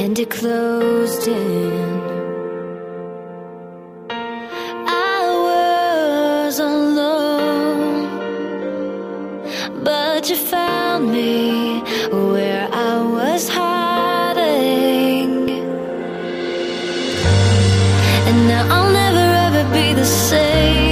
and it closed in. I was alone, but you found me where I was hiding, and now I'll never ever be the same.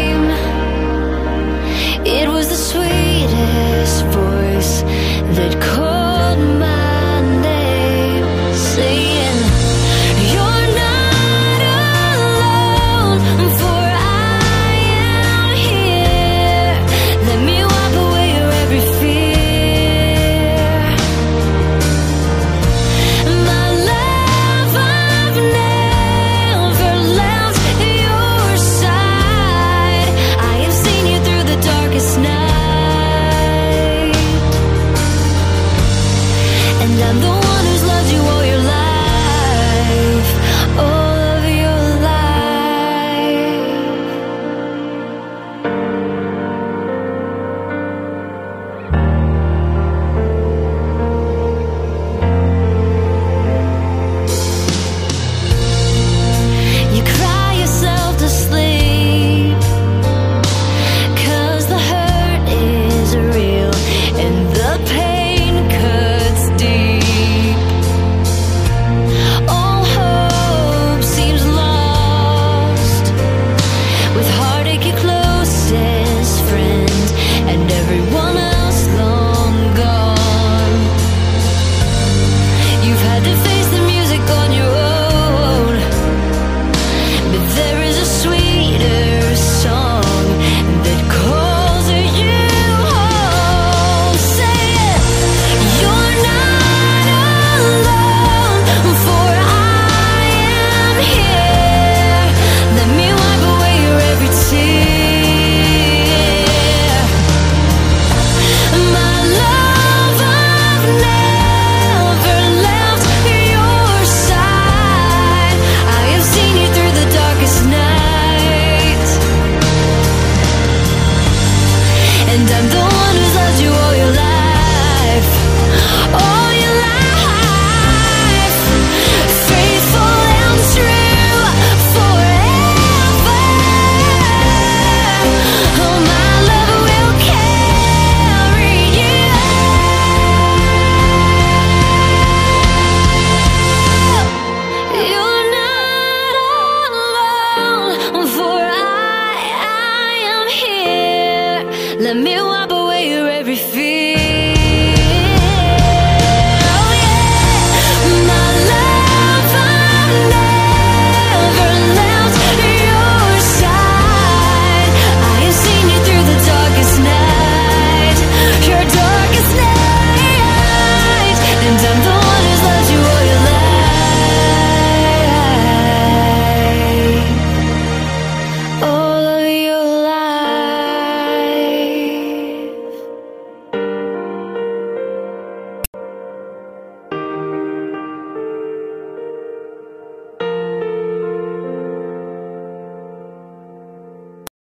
Let me wipe away your every fear.